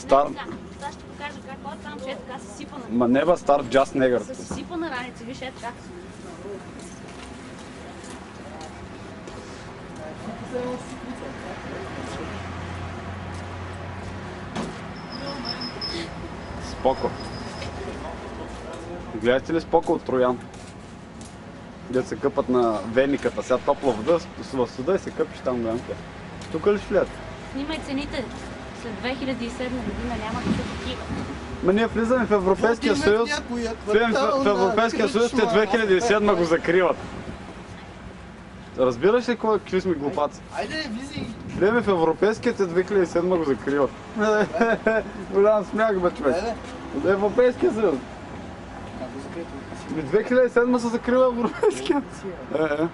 Стар... Сега. Ще покажа как ходи там, че е така съсипана. Ма неба стар джаз негър. Съсипана раница, виж е така. Споко. Гледате ли споко от Троян? Де се къпат на вениката, сега топла вода, в суда и се къпиш там гамка. Тук ли ще влят? Снимай цените. След 2007 година няма да са такива. Ма ние влизаме в Европейския съюз. Влизаме в, в Европейския съюз, те 2007 го закриват. Разбираш ли кой- какви сме глупаци? Айде, влизай. Влизаме в Европейския, те 2007 го закриват. Голям смях бе човек. Айде. Европейския съюз. Как го закрито? Ми 2007 се закрива Европейския. Е, е.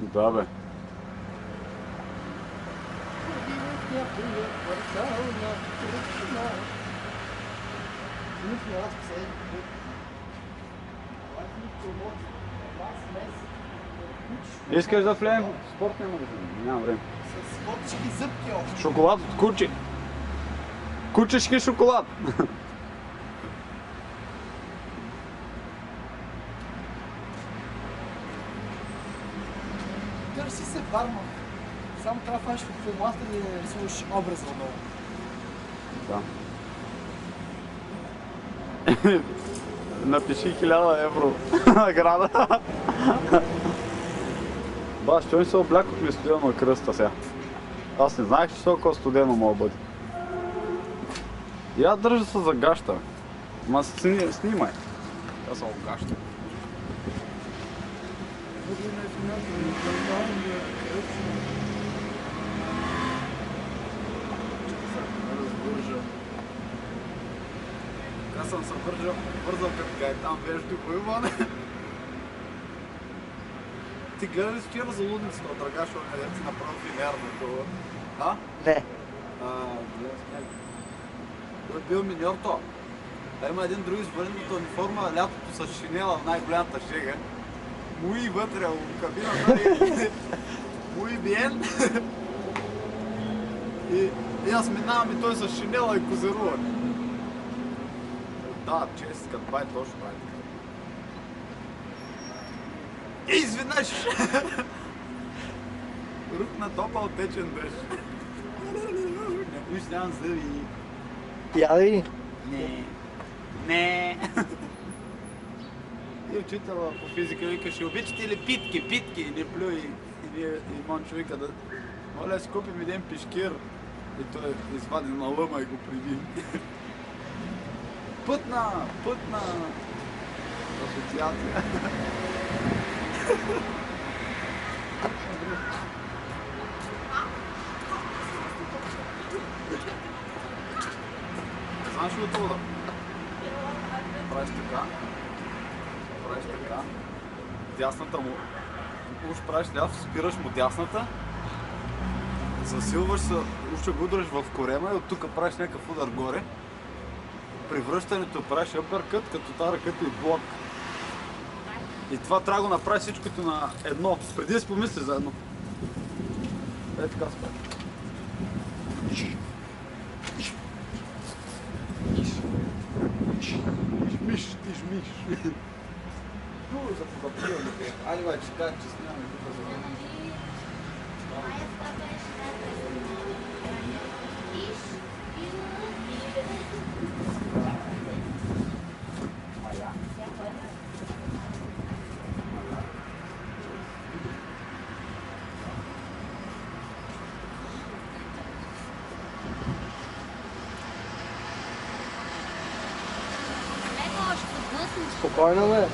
Да бе. Искаш да влеем спортния магазин? Нямам време. С копчики зъбки още. Шоколад от куче. Кучешки шоколад. Търси се барман. Само трябва да фанеш филмастер и да рисуваш образа отдолу. Да. Напиши 1000 евро награда. Баш, той се облякохме студено на кръста сега. Аз не знаех, че толкова студено мога бъде. Я държа се за гаща. Ма сни, снимай. Аз съм гаща. Аз съм се вържал, вързал като гай там вежди воюване. Ти гледа ли вчера за лудницата от Драгаш, он е си направил финерно това? А? Не. А. Той бил миньор то. Та има един друг с военната униформа, лятото с шинела в най-голямата шега. Муи вътре в кабината и... Муи биен. И, и аз минавам и той с шинела и козирува. Да, чест, като това е точно прави така. И изведнъж! Рухна топъл течен дъжд. Виж, нямам зъби. Я да види. Не. Не. И учителя по физика викаше, обичате ли питки, питки, и не плюй. И, и Мончо вика да... Моля, си купим един пешкир. И той извади на лъма и го приби. Пътна, пътна асоциация. Знаеш ли от това да правиш така? Правиш така. Дясната му. Уж правиш ляв, спираш му дясната. Засилваш се, уж го удръш в корема и от тук правиш някакъв удар горе. При връщането правиш апъркът, като тази ръката и блок. И това трябва да го направиш всичкото на едно, преди да си помисли за едно. Е така спа. Миш, тиш, миш. Много за подапливане. Айде, бай, че кажа, че снимаме тук за мен. Спокойно, бе.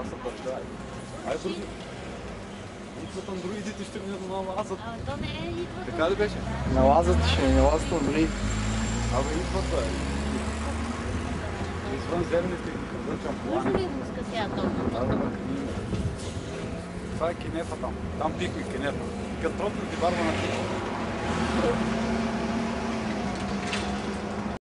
Аз съм държа. Айде, бързи. Идват андроидите, ще ми налазат. Абе, то не е идва. Така ли беше? Налазат ще ми налазат Андрей. Абе, идват, бе. Извънземните ги връчам Нужно плани. ли го скъсява толкова? Това е кинефа там. Там пиква кинефа. Като тропна ти барба на тича.